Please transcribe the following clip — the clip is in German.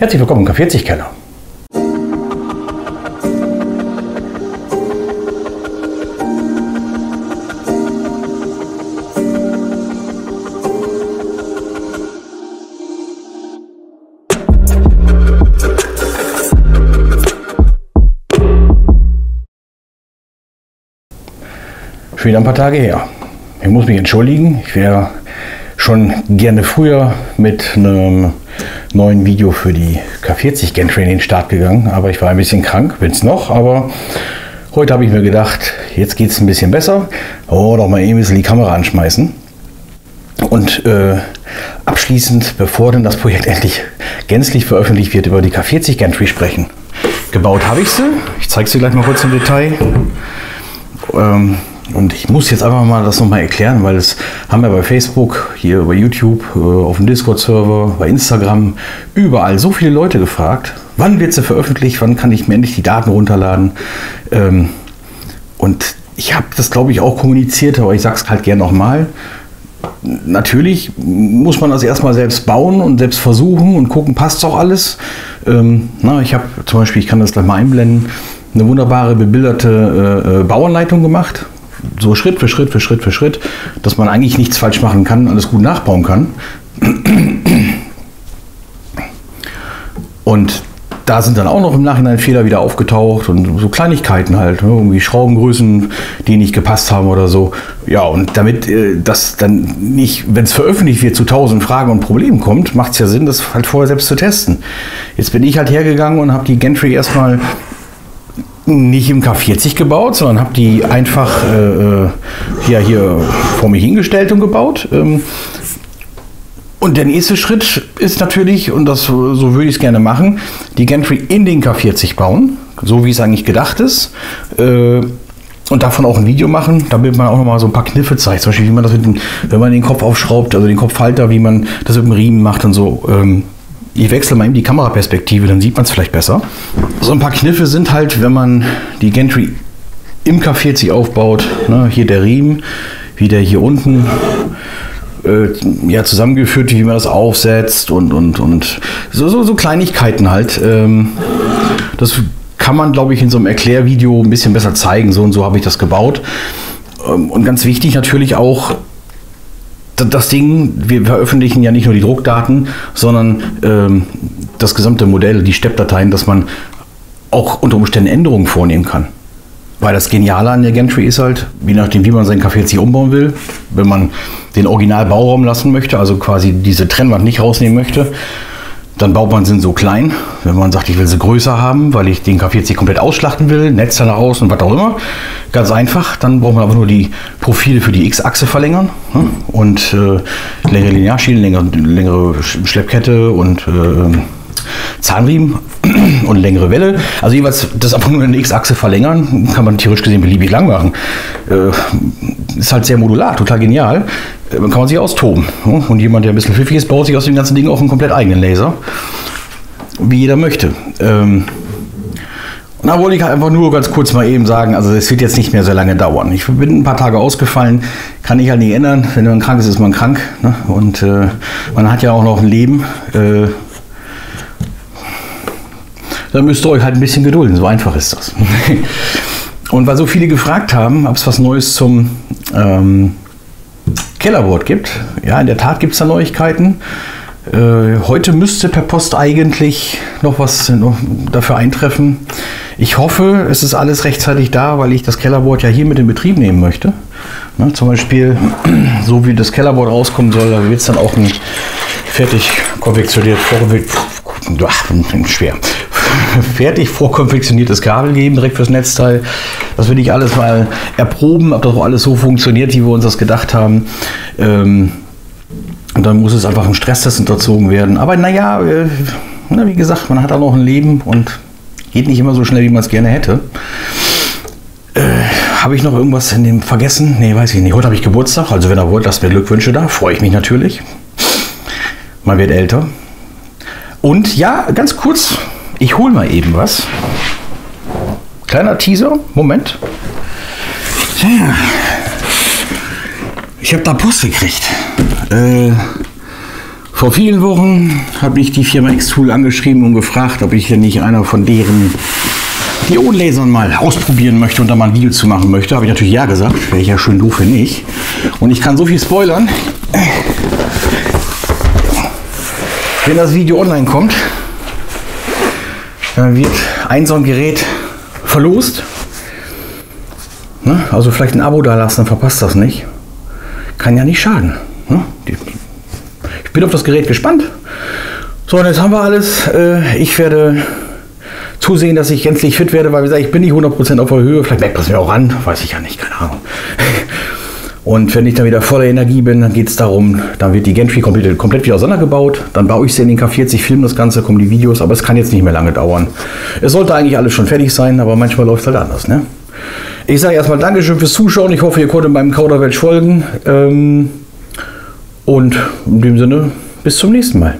Herzlich willkommen im K40 Keller. Schon wieder ein paar Tage her. Ich muss mich entschuldigen. Ich wäre schon gerne früher mit einem neuen Video für die K40 Gantry in den Start gegangen, aber ich war ein bisschen krank, bin es noch, aber heute habe ich mir gedacht, jetzt geht es ein bisschen besser. Oh, doch mal eben ein bisschen die Kamera anschmeißen. Und äh, abschließend, bevor denn das Projekt endlich gänzlich veröffentlicht wird, über die K40 Gantry sprechen. Gebaut habe ich sie. Ich zeige sie gleich mal kurz im Detail. Ähm, und ich muss jetzt einfach mal das nochmal erklären, weil es haben wir bei Facebook, hier bei YouTube, äh, auf dem Discord-Server, bei Instagram, überall so viele Leute gefragt, wann wird sie veröffentlicht, wann kann ich mir endlich die Daten runterladen. Ähm, und ich habe das, glaube ich, auch kommuniziert, aber ich sage es halt gerne nochmal. Natürlich muss man das erstmal selbst bauen und selbst versuchen und gucken, passt auch alles. Ähm, ich habe zum Beispiel, ich kann das gleich mal einblenden, eine wunderbare bebilderte äh, äh Bauanleitung gemacht so Schritt für Schritt für Schritt für Schritt, dass man eigentlich nichts falsch machen kann, alles gut nachbauen kann. Und da sind dann auch noch im Nachhinein Fehler wieder aufgetaucht und so Kleinigkeiten halt, ne? irgendwie Schraubengrößen, die nicht gepasst haben oder so. Ja, und damit äh, das dann nicht, wenn es veröffentlicht wird, zu tausend Fragen und Problemen kommt, macht es ja Sinn, das halt vorher selbst zu testen. Jetzt bin ich halt hergegangen und habe die Gentry erstmal nicht im K40 gebaut, sondern habe die einfach äh, äh, hier, hier vor mich hingestellt und gebaut. Ähm, und der nächste Schritt ist natürlich, und das so würde ich es gerne machen, die Gantry in den K40 bauen, so wie es eigentlich gedacht ist. Äh, und davon auch ein Video machen, damit man auch noch mal so ein paar Kniffe zeigt. Zum Beispiel, wie man das mit dem, wenn man den Kopf aufschraubt, also den Kopfhalter, wie man das mit dem Riemen macht und so. Ähm, ich wechsle mal eben die Kameraperspektive, dann sieht man es vielleicht besser. So ein paar Kniffe sind halt, wenn man die Gantry im K40 aufbaut, ne, hier der Riemen, wie der hier unten äh, ja, zusammengeführt, wie man das aufsetzt und, und, und so, so, so Kleinigkeiten halt. Ähm, das kann man, glaube ich, in so einem Erklärvideo ein bisschen besser zeigen. So und so habe ich das gebaut. Ähm, und ganz wichtig natürlich auch, das Ding, wir veröffentlichen ja nicht nur die Druckdaten, sondern ähm, das gesamte Modell, die Steppdateien, dass man auch unter Umständen Änderungen vornehmen kann. Weil das Geniale an der Gantry ist halt, je nachdem, wie man seinen Café jetzt hier umbauen will, wenn man den Originalbauraum lassen möchte, also quasi diese Trennwand nicht rausnehmen möchte, dann baut man sie so klein. Wenn man sagt, ich will sie größer haben, weil ich den K40 komplett ausschlachten will, Netz da nach außen und was auch immer. Ganz einfach. Dann braucht man aber nur die Profile für die X-Achse verlängern ne? und äh, längere Linearschienen, längere, längere Schleppkette und äh, Zahnriemen und längere Welle. Also jeweils das einfach nur eine X-Achse verlängern, kann man theoretisch gesehen beliebig lang machen. Äh, ist halt sehr modular, total genial. Äh, kann man sich austoben. Und jemand, der ein bisschen pfiffig ist, baut sich aus dem ganzen Ding auch einen komplett eigenen Laser. Wie jeder möchte. Ähm, und da wollte ich halt einfach nur ganz kurz mal eben sagen, also es wird jetzt nicht mehr sehr lange dauern. Ich bin ein paar Tage ausgefallen, kann ich halt nicht ändern. Wenn man krank ist, ist man krank. Ne? Und äh, man hat ja auch noch ein Leben. Äh, dann müsst ihr euch halt ein bisschen gedulden. So einfach ist das. Und weil so viele gefragt haben, ob es was Neues zum ähm, Kellerboard gibt. Ja, in der Tat gibt es da Neuigkeiten. Äh, heute müsste per Post eigentlich noch was noch dafür eintreffen. Ich hoffe, es ist alles rechtzeitig da, weil ich das Kellerboard ja hier mit in Betrieb nehmen möchte. Ne, zum Beispiel, so wie das Kellerboard rauskommen soll, da wird es dann auch ein fertig konfektioniert, schwer, fertig vorkonfektioniertes Kabel geben, direkt fürs Netzteil. Das will ich alles mal erproben, ob das auch alles so funktioniert, wie wir uns das gedacht haben. Ähm, und dann muss es einfach im Stresstest unterzogen werden. Aber naja, äh, wie gesagt, man hat auch noch ein Leben und geht nicht immer so schnell, wie man es gerne hätte. Äh, habe ich noch irgendwas in dem vergessen? Nee, weiß ich nicht. Heute habe ich Geburtstag, also wenn ihr wollt, lasst mir Glückwünsche da. Freue ich mich natürlich. Man wird älter. Und ja, ganz kurz, ich hole mal eben was. Kleiner Teaser, Moment. Ich habe da Post gekriegt. Äh, Vor vielen Wochen habe ich die Firma X-Tool angeschrieben und gefragt, ob ich hier nicht einer von deren Diodenlasern mal ausprobieren möchte und da mal ein Video zu machen möchte. Habe ich natürlich ja gesagt. Wäre ich ja schön doof, wenn nicht. Und ich kann so viel spoilern. Wenn das Video online kommt, dann wird ein so ein Gerät verlost. Ne? Also vielleicht ein Abo da lassen, dann verpasst das nicht. Kann ja nicht schaden. Ne? Ich bin auf das Gerät gespannt. So, und jetzt haben wir alles. Äh, ich werde zusehen, dass ich gänzlich fit werde, weil wie gesagt, ich bin nicht 100% auf der Höhe. Vielleicht merkt es mir auch an, weiß ich ja nicht, keine Ahnung. Und wenn ich dann wieder voller Energie bin, dann geht es darum, dann wird die Gentry komplett, komplett wieder auseinandergebaut. Dann baue ich sie in den K40, filme das Ganze, kommen die Videos, aber es kann jetzt nicht mehr lange dauern. Es sollte eigentlich alles schon fertig sein, aber manchmal läuft es halt anders. Ne? Ich sage erstmal Dankeschön fürs Zuschauen. Ich hoffe, ihr konntet meinem Kauderwelsch folgen. Ähm, und in dem Sinne, bis zum nächsten Mal.